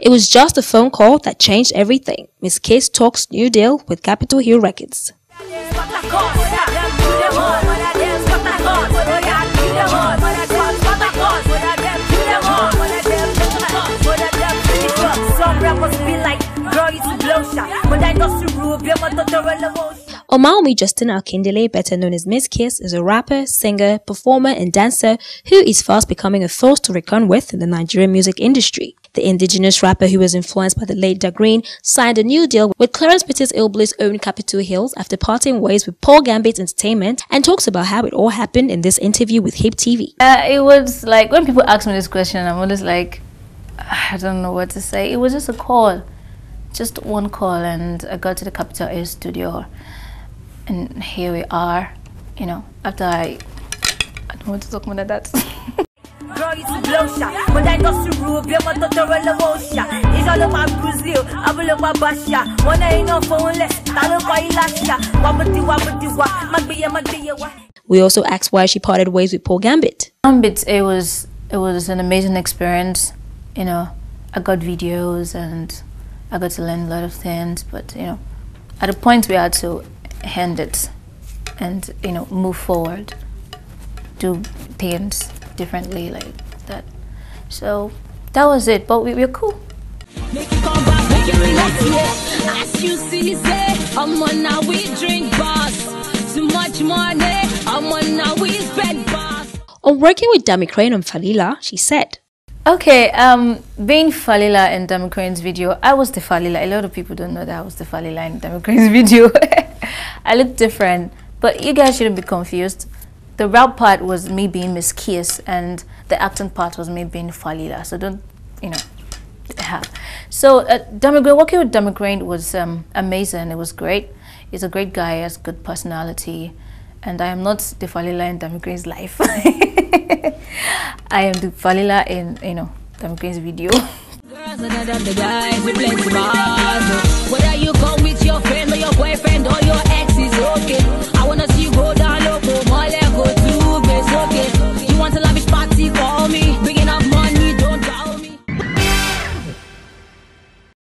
It was just a phone call that changed everything. Mz Kiss talks new deal with Capitol Hill Records. Omaomi Justin Akindele, better known as Mz Kiss, is a rapper, singer, performer, and dancer who is fast becoming a force to reckon with in the Nigerian music industry. The indigenous rapper who was influenced by the late Da Grin signed a new deal with Clarence Peters Illbliss own Capitol Hills after parting ways with Paul Gambit Entertainment and talks about how it all happened in this interview with Hip TV. Uh, it was like when people ask me this question, I'm always like, I don't know what to say. It was just a call just one call and I got to the Capitol Hill studio and here we are, you know, after I, I don't want to talk more than that. We also asked why she parted ways with Paul Gambit. Gambit, it was it was an amazing experience. You know, I got videos and I got to learn a lot of things, but you know, at a point we had to hand it and you know move forward, do things differently like that. So that was it. But we, we're cool. Make it come back, make it As you see, say, I'm on now we drink bars. Too much money, I'm on now we spend bars. On working with Dammy Krane on Falila, she said, Okay, um, being Falila in Dammy Krane's video, I was the Falila. A lot of people don't know that I was the Falila in Dammy Krane's video. I look different, but you guys shouldn't be confused. The rap part was me being Mz Kiss, and the acting part was me being Falila. So don't, you know, have. So uh, Dammy Krane, working with Dammy Krane was um, amazing. It was great. He's a great guy. Has good personality, and I am not the Falila in Dammy Krane's life. I am the Falila in, you know, Tom Green's video.